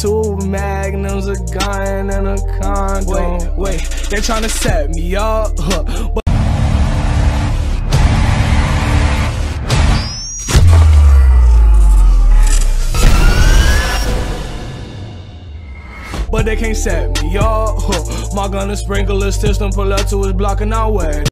two magnums, a gun, and a condom. Wait, wait, they tryna set me up, huh, but But they can't set me up. My gun is sprinkler system, pull up to his block and I wet.